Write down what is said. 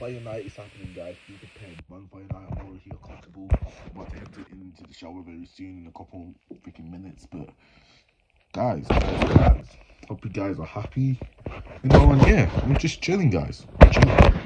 Fire night is happening, guys. Be prepared. Bonfire night. I'm already here comfortable. About to head to, into the shower very soon in a couple freaking minutes. But guys, guys, guys, hope you guys are happy. You know, and yeah, I'm just chilling, guys. Chilling.